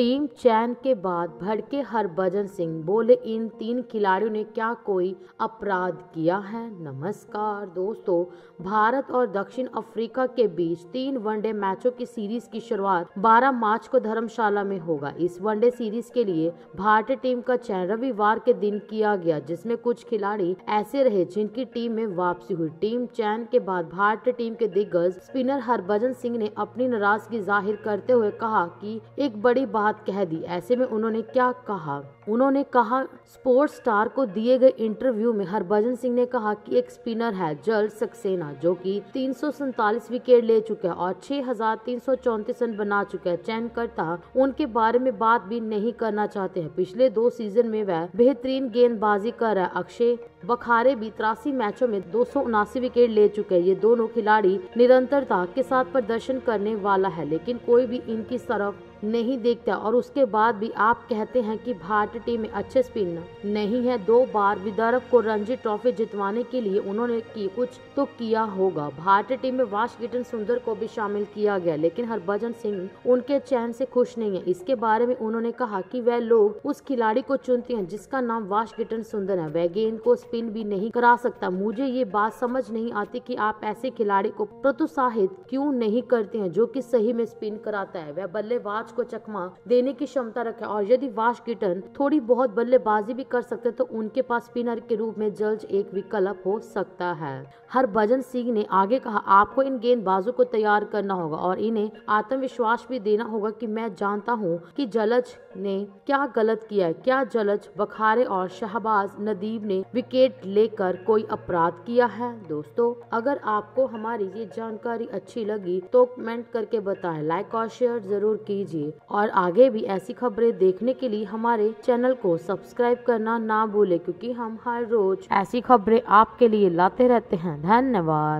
Team चैन के बाद भड़के हरभजन सिंह बोले, इन तीन खिलाड़ियों ने क्या कोई अपराध किया है? नमस्कार दोस्तों, भारत और दक्षिण अफ्रीका के बीच तीन वनडे मैचों की सीरीज़ की शुरुआत 12 मार्च को धर्मशाला में होगा। इस वनडे सीरीज़ के लिए भारतीय टीम का चयन रविवार के दिन किया गया, जिसमें कुछ खिलाड़ी ऐसे रहे जिनकी टीम में वापसी हुई। टीम चयन के बाद भारतीय टीम के दिग्गज स्पिनर हरभजन सिंह ने अपनी नाराज़गी ज़ाहिर करते हुए कहा की एक बड़ी बात कह दी। ऐसे में उन्होंने क्या कहा? उन्होंने कहा, स्पोर्ट्स स्टार को दिए गए इंटरव्यू में हरभजन सिंह ने कहा कि एक स्पिनर है, जल सक्सेना, जो कि तीन विकेट ले चुका है और छह रन बना चुका है। चयन करता उनके बारे में बात भी नहीं करना चाहते हैं। पिछले दो सीज़न में वह बेहतरीन गेंदबाजी कर रहा है। अक्षय बखारे भी तिरासी मैचों में दो सौ उनासी विकेट ले चुके। हैं ये दोनों खिलाड़ी निरंतरता के साथ प्रदर्शन करने वाला है, लेकिन कोई भी इनकी तरफ़ नहीं देखता और उसके बाद भी आप कहते हैं कि भारतीय टीम में अच्छे स्पिनर नहीं है। दो बार विदर्भ को रणजी ट्रॉफी जितवाने के लिए उन्होंने की कुछ तो किया होगा। भारतीय टीम में वाशगिटन सुंदर को भी शामिल किया गया, लेकिन हरभजन सिंह उनके चयन से खुश नहीं है। इसके बारे में उन्होंने कहा कि वह लोग उस खिलाड़ी को चुनते हैं जिसका नाम वाशगिटन सुंदर है। वह गेंद को स्पिन भी नहीं करा सकता। मुझे ये बात समझ नहीं आती कि आप ऐसे खिलाड़ी को प्रोत्साहित क्यों नहीं करते हैं, जो कि सही में स्पिन कराता है। वह बल्लेबाज को चकमा देने की क्षमता रखे और यदि वाश वाशगिटन थोड़ी बहुत बल्लेबाजी भी कर सकते तो उनके पास स्पिनर के रूप में जल्द एक विकल्प हो सकता है। हरभजन सिंह ने आगे कहा, आपको इन गेंदबाजों को तैयार करना होगा और इन्हें आत्मविश्वास भी देना होगा कि मैं जानता हूँ कि जलज ने क्या गलत किया है। क्या जलज, बखारे और शहबाज नदीब ने विकेट लेकर कोई अपराध किया है? दोस्तों, अगर आपको हमारी ये जानकारी अच्छी लगी तो कमेंट करके बताएँ। लाइक और शेयर ज़रूर कीजिए। और आगे भी ऐसी खबरें देखने के लिए हमारे चैनल को सब्सक्राइब करना ना भूले, क्योंकि हम हर रोज ऐसी खबरें आपके लिए लाते रहते हैं। धन्यवाद।